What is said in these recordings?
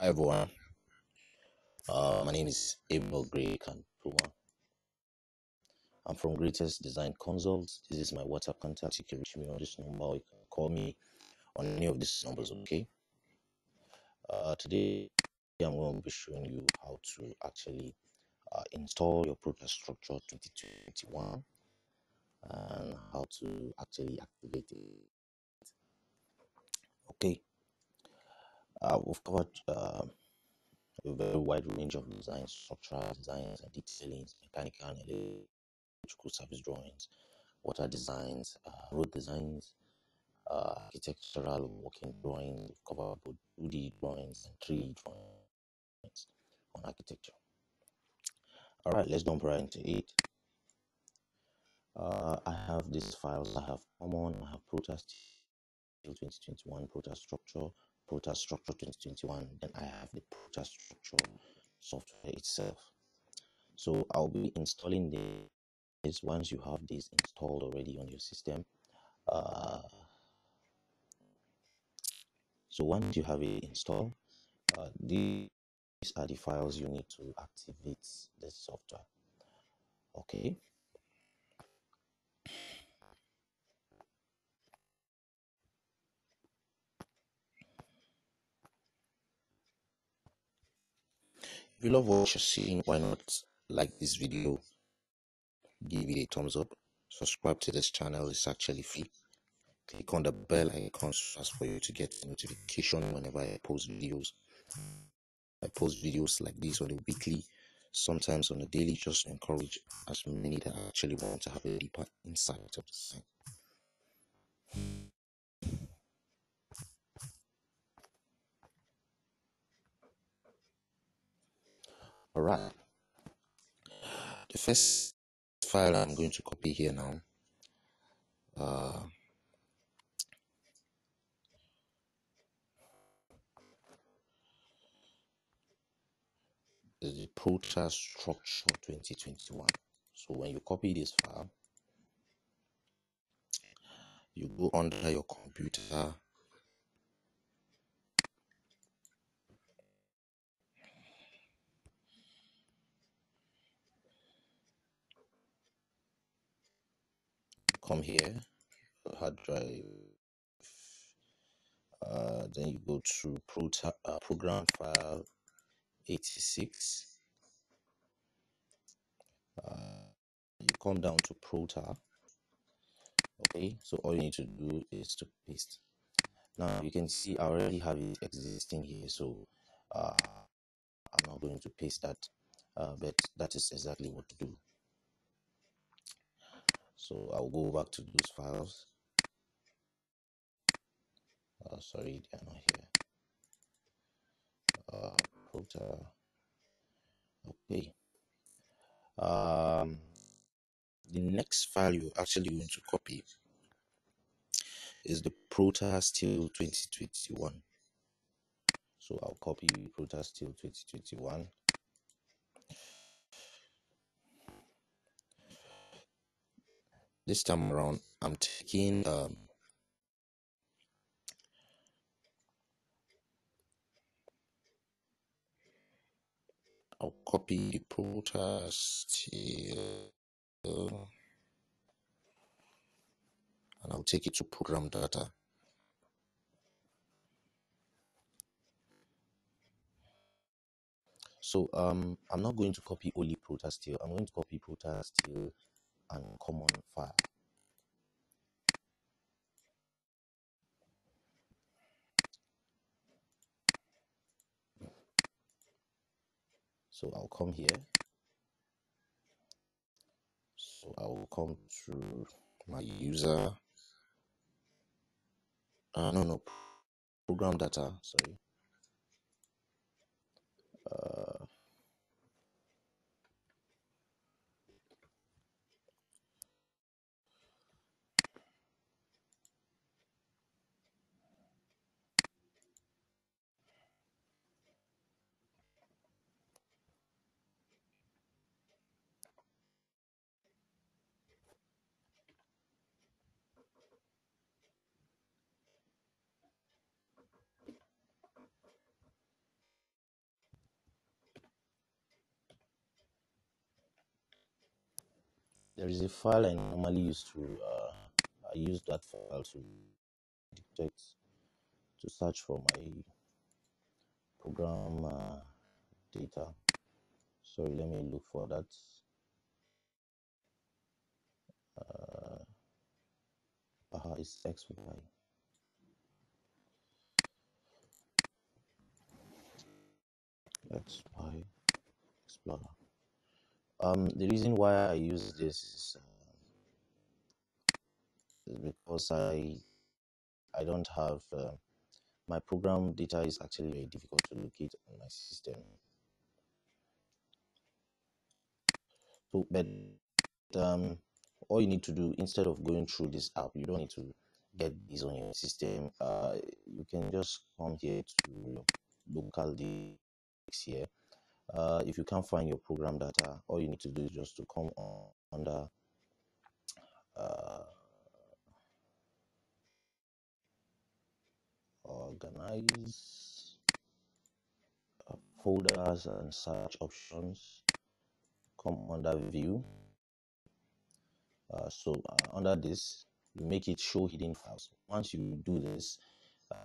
Hi everyone, uh, my name is Abel Grey Kantoma. I'm from Greytest Design Consults. This is my WhatsApp contact. You can reach me on this number you can call me on any of these numbers, okay? Uh, today I'm going to be showing you how to actually uh, install your Prota Structure 2021 and how to actually activate it. Okay, uh, we've covered uh, a very wide range of designs, structural designs, and detailings, mechanical and electrical service drawings, water designs, uh, road designs, uh, architectural working drawings, we've covered both 2D drawings and 3D drawings on architecture. All right, let's jump right into it. Uh, I have these files. I have common, I have prota 2021, prota structure, prota structure 2021. Then I have the prota structure software itself. So I'll be installing this once you have this installed already on your system. Uh, so once you have it installed, uh, these are the files you need to activate the software. Okay. If you love what you're seeing, why not like this video, give it a thumbs up, subscribe to this channel, it's actually free. Click on the bell icon as for you to get notification whenever I post videos. I post videos like this on a weekly, sometimes on a daily, just to encourage as many that actually want to have a deeper insight of the thing. All right. The first file I'm going to copy here now. Uh, is the Prota Structure 2021. So when you copy this file, you go under your computer come here hard drive uh, then you go to Prota, uh, program file 86 uh, you come down to Prota. Okay so all you need to do is to paste. Now you can see I already have it existing here so uh, I'm not going to paste that uh, but that is exactly what to do so I'll go back to those files. Uh, sorry they are not here. Uh, Prota okay. Um the next file you're actually going to copy is the Prota Steel 2021 so I'll copy Prota Steel 2021 this time around I'm taking um, I'll copy the Prota Steel and I'll take it to program data so um I'm not going to copy only Prota here. I'm going to copy Prota Steel and common file so I'll come here. So I will come to my user. Uh, no no program data sorry. Uh, there is a file I normally use to uh, I use that file to detect to search for my program uh, data. Sorry, let me look for that. Uh, uh, it's Explorer. Um, the reason why I use this is, uh, is because I I don't have uh, my program data is actually very difficult to locate on my system. So, but um, all you need to do instead of going through this app, you don't need to get this on your system. Uh, you can just come here to local disk here. Uh, if you can't find your program data, all you need to do is just to come on under uh, organize uh, folders and search options. Come under view. Uh, so uh, under this you make it show hidden files. Once you do this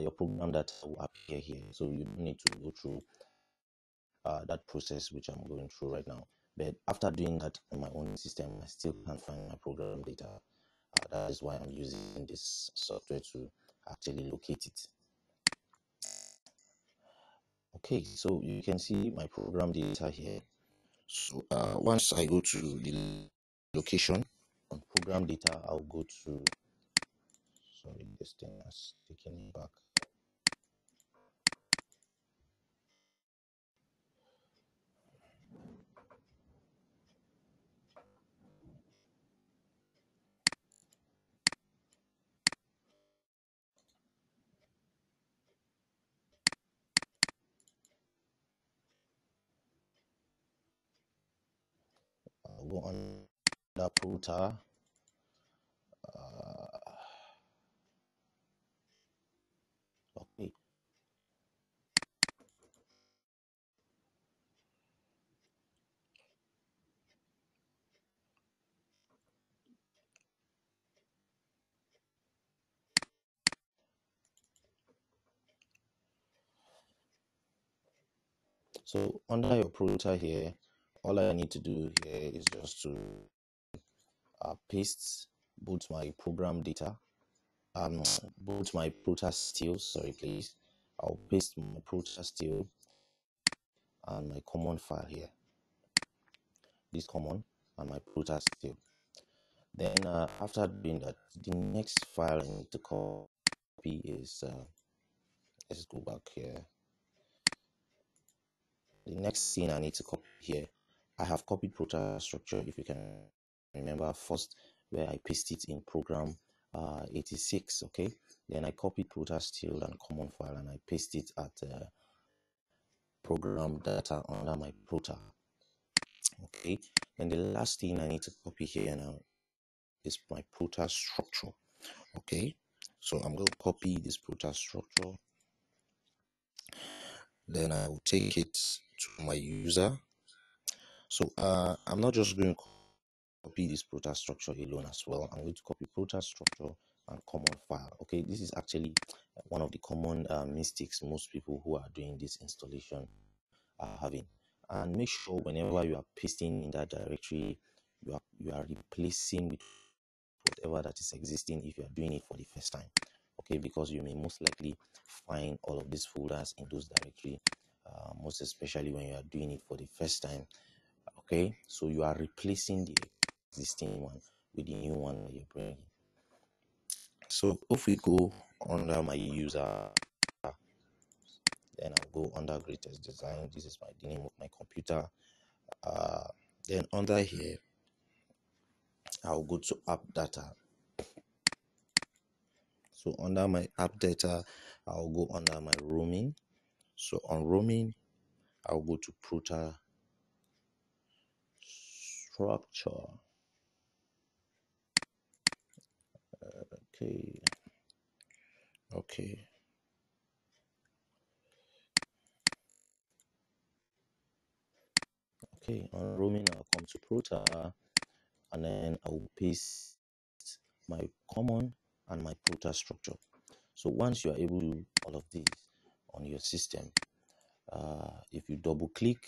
your program data will appear here. So you don't need to go through uh, that process which i'm going through right now. But after doing that on my own system i still can't find my program data. Uh, that is why i'm using this software to actually locate it. Okay so you can see my program data here. So uh, once i go to the location on program data i'll go to sorry this thing has taken me back go on the router uh, okay. So under your router here all i need to do here is just to uh, paste both my program data um both my protasteel sorry please. I'll paste my protasteel and my common file here. This common and my protasteel then uh, after doing that the next file i need to copy is uh, let's go back here. The next thing i need to copy here i have copied prota structure if you can remember first where i paste it in program uh, 86 okay? Then i copied protasteel and common file and i paste it at uh, program data under my prota okay? And the last thing i need to copy here now is my prota structure okay? So i'm going to copy this prota structure. Then i will take it to my user so uh, i'm not just going to copy this prota structure alone as well. I'm going to copy prota structure and common file. Okay this is actually one of the common uh, mistakes most people who are doing this installation are having. And make sure whenever you are pasting in that directory you are you are replacing with whatever that is existing if you are doing it for the first time. Okay because you may most likely find all of these folders in those directory uh, most especially when you are doing it for the first time okay so you are replacing the existing one with the new one that you're bringing. So if we go under my user then I'll go under greytest design. This is my the name of my computer. Uh, then under here I'll go to app data. So under my app data I'll go under my roaming. So on roaming I'll go to prota structure okay. Okay. Okay on roaming i'll come to prota and then I will paste my common and my Prota structure. So once you are able to all of these on your system, uh, if you double click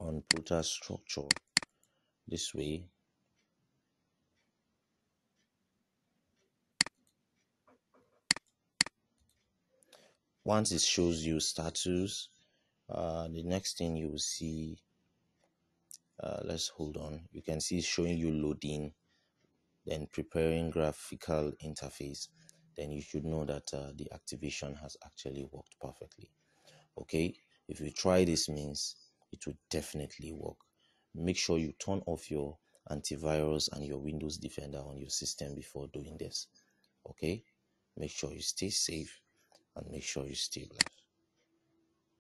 on Prota structure this way, once it shows you status, uh, the next thing you will see, uh, let's hold on, you can see showing you loading, then preparing graphical interface, then you should know that uh, the activation has actually worked perfectly. Okay, if you try this means it will definitely work. Make sure you turn off your antivirus and your Windows Defender on your system before doing this. Okay, make sure you stay safe and make sure you stay blessed.